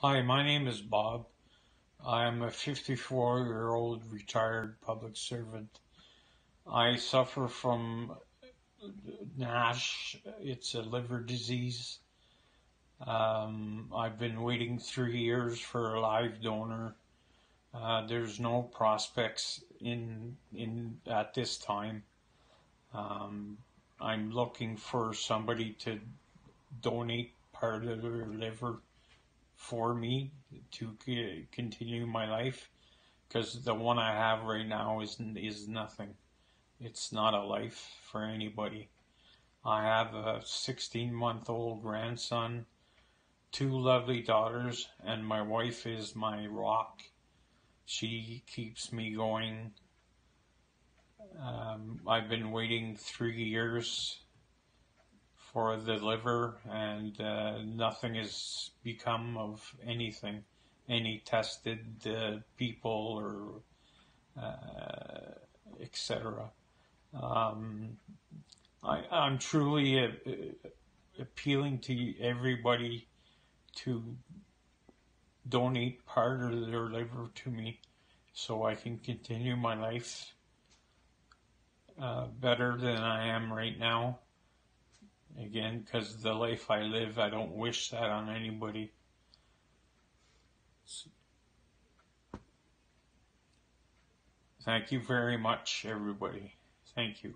Hi, my name is Bob. I'm a 54 year old retired public servant. I suffer from NASH. It's a liver disease. Um, I've been waiting three years for a live donor. Uh, there's no prospects in in at this time. Um, I'm looking for somebody to donate part of their liver for me to continue my life because the one I have right now is is nothing. It's not a life for anybody. I have a 16 month old grandson, two lovely daughters, and my wife is my rock. She keeps me going. Um, I've been waiting three years for the liver, and uh, nothing has become of anything, any tested uh, people or uh, etc. Um, I, am truly uh, appealing to everybody to donate part of their liver to me so I can continue my life uh, better than I am right now. Again, because the life I live, I don't wish that on anybody. Thank you very much, everybody. Thank you.